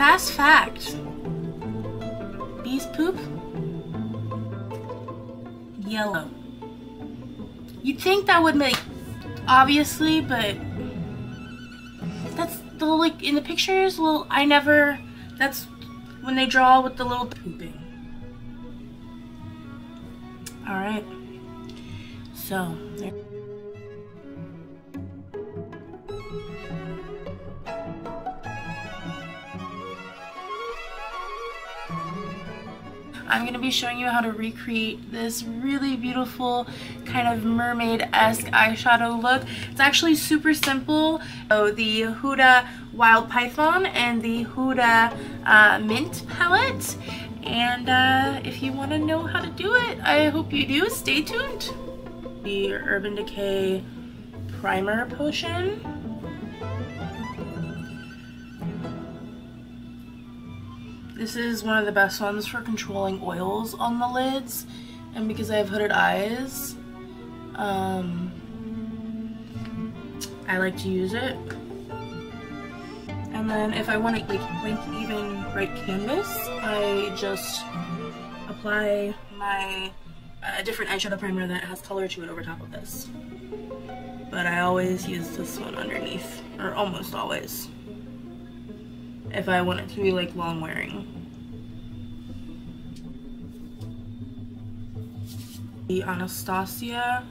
Fast fact. Bees poop? Yellow. You'd think that would make, obviously, but that's the like in the pictures. Well, I never. That's when they draw with the little pooping. All right. So there. I'm going to be showing you how to recreate this really beautiful kind of mermaid-esque eyeshadow look. It's actually super simple. So the Huda Wild Python and the Huda uh, Mint palette. And uh, if you want to know how to do it, I hope you do. Stay tuned. The Urban Decay Primer Potion. This is one of the best ones for controlling oils on the lids. And because I have hooded eyes, um, I like to use it. And then if I want to like make even bright canvas, I just apply my a different eyeshadow primer that has color to it over top of this. But I always use this one underneath, or almost always if I want it to be like long wearing. The Anastasia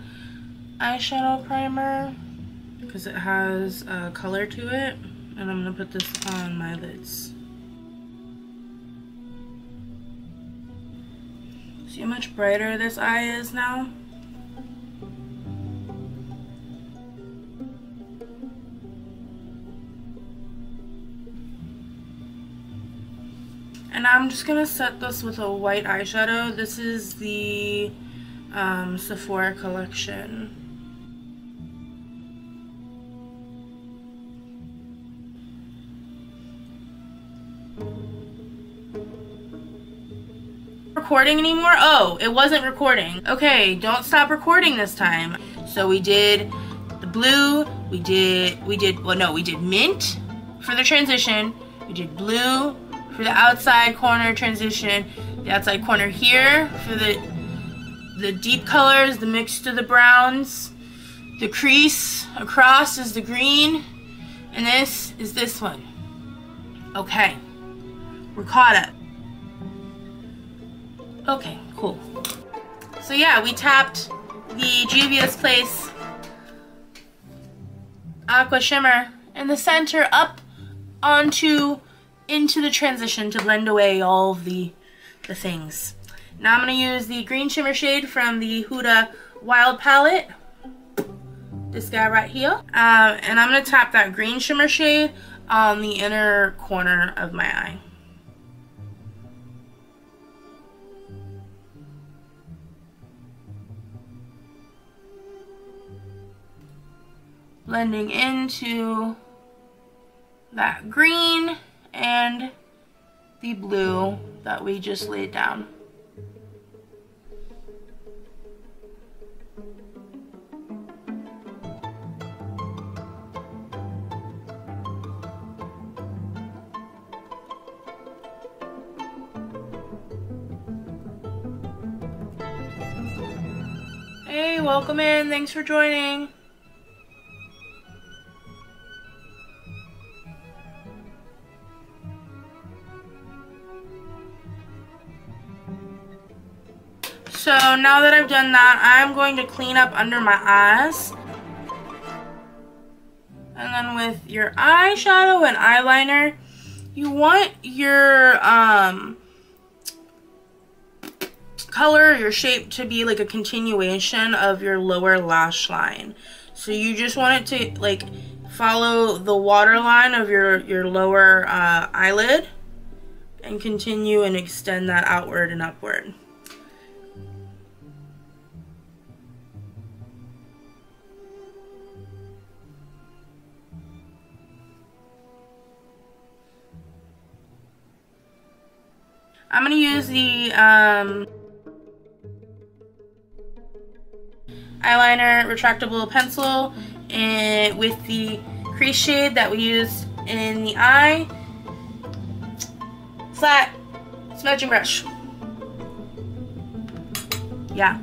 eyeshadow primer because it has a color to it and I'm to put this on my lids. See how much brighter this eye is now? And I'm just going to set this with a white eyeshadow. This is the um, Sephora collection. Recording anymore? Oh, it wasn't recording. Okay, don't stop recording this time. So we did the blue, we did, we did, well no, we did mint for the transition, we did blue, for the outside corner transition, the outside corner here for the the deep colors, the mix to the browns, the crease across is the green, and this is this one. Okay, we're caught up. Okay, cool. So yeah, we tapped the Juvia's Place Aqua Shimmer in the center up onto into the transition to blend away all of the, the things. Now I'm going to use the green shimmer shade from the Huda Wild palette. This guy right here. Uh, and I'm going to tap that green shimmer shade on the inner corner of my eye. Blending into that green and the blue that we just laid down. Hey, welcome in. Thanks for joining. So now that I've done that, I'm going to clean up under my eyes. And then with your eyeshadow and eyeliner, you want your um, color, your shape to be like a continuation of your lower lash line. So you just want it to like follow the waterline of your, your lower uh, eyelid and continue and extend that outward and upward. I'm going to use the um, eyeliner retractable pencil and with the crease shade that we used in the eye flat smudging brush. Yeah.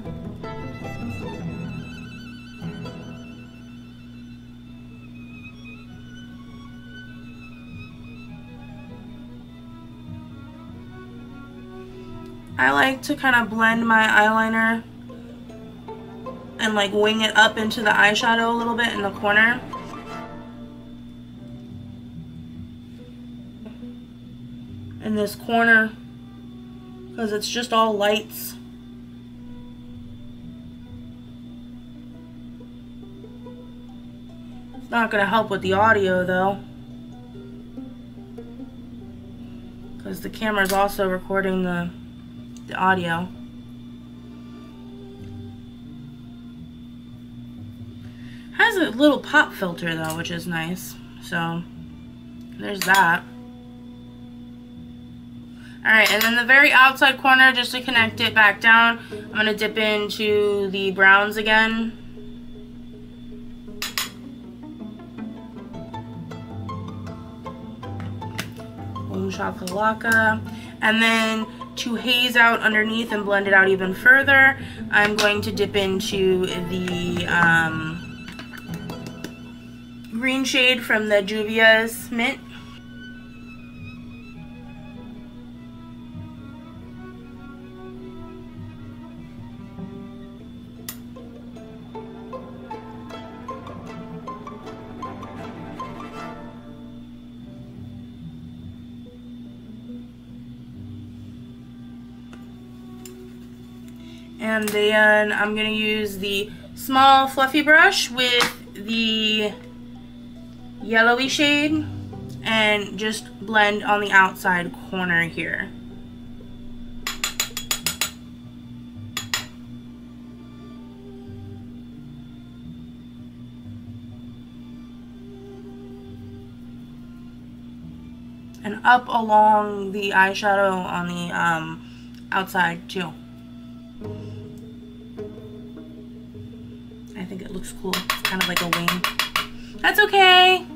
I like to kind of blend my eyeliner and like wing it up into the eyeshadow a little bit in the corner. In this corner because it's just all lights. It's not going to help with the audio though. Because the camera is also recording the the audio. Has a little pop filter though, which is nice. So there's that. Alright, and then the very outside corner, just to connect it back down, I'm going to dip into the browns again. Boom shakalaka. And then to haze out underneath and blend it out even further, I'm going to dip into the um, green shade from the Juvia's Mint. And then I'm going to use the small fluffy brush with the yellowy shade and just blend on the outside corner here. And up along the eyeshadow on the um, outside too. Looks cool. It's kind of like a wing. That's okay.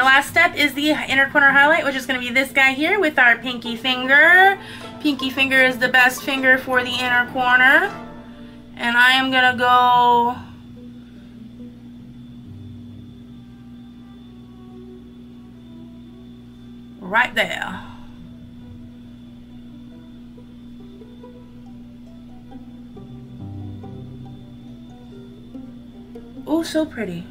The last step is the inner corner highlight, which is going to be this guy here with our pinky finger. Pinky finger is the best finger for the inner corner. And I am going to go right there. Oh, so pretty.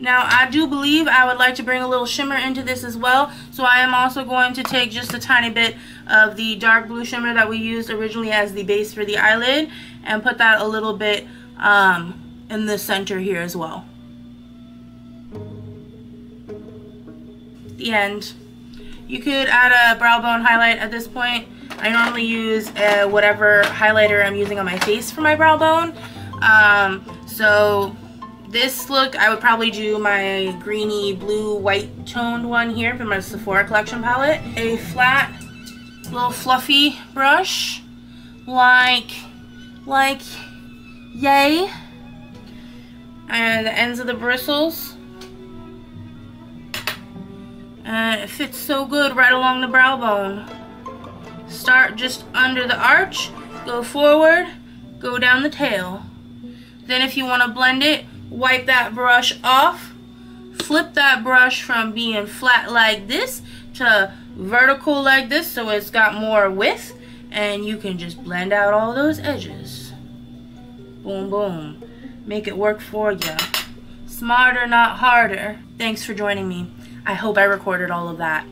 Now I do believe I would like to bring a little shimmer into this as well. So I am also going to take just a tiny bit of the dark blue shimmer that we used originally as the base for the eyelid and put that a little bit um, in the center here as well. The end. You could add a brow bone highlight at this point. I normally use uh, whatever highlighter I'm using on my face for my brow bone. Um, so this look, I would probably do my greeny blue white toned one here from my Sephora collection palette. A flat, little fluffy brush, like, like, yay. And the ends of the bristles. And it fits so good right along the brow bone. Start just under the arch, go forward, go down the tail. Then if you want to blend it, wipe that brush off, flip that brush from being flat like this to vertical like this so it's got more width and you can just blend out all those edges. Boom, boom. Make it work for you. Smarter, not harder. Thanks for joining me. I hope I recorded all of that.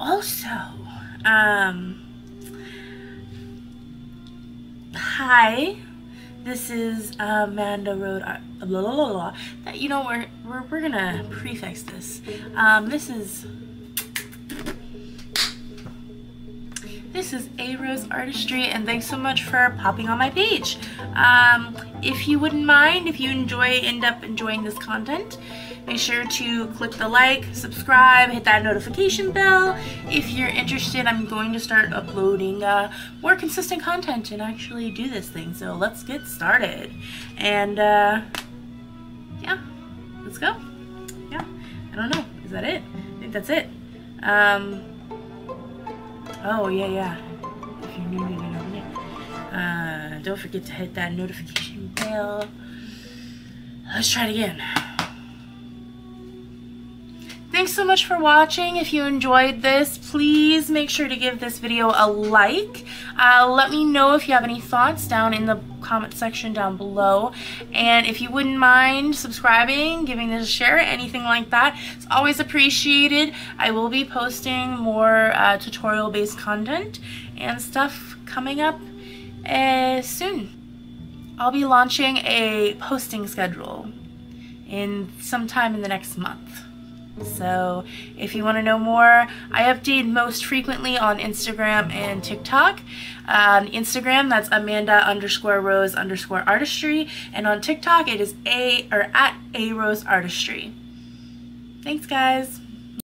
Also, um, hi. This is Amanda Rose. Uh, blah, blah, blah, blah. That you know we're we're we're gonna prefix this. Um, this is this is A Rose Artistry, and thanks so much for popping on my page. Um, if you wouldn't mind, if you enjoy, end up enjoying this content, make sure to click the like, subscribe, hit that notification bell. If you're interested, I'm going to start uploading uh, more consistent content and actually do this thing. So let's get started. And uh, yeah, let's go. Yeah, I don't know. Is that it? I think that's it. Um, oh, yeah, yeah. If you're new to the uh, don't forget to hit that notification bell. Let's try it again. Thanks so much for watching. If you enjoyed this, please make sure to give this video a like. Uh, let me know if you have any thoughts down in the comment section down below. And if you wouldn't mind subscribing, giving this a share, anything like that, it's always appreciated. I will be posting more uh, tutorial-based content and stuff coming up uh, soon. I'll be launching a posting schedule in sometime in the next month. So if you want to know more, I update most frequently on Instagram and TikTok. On Instagram, that's Amanda underscore Rose underscore Artistry, and on TikTok, it is a or at A Rose Artistry. Thanks, guys.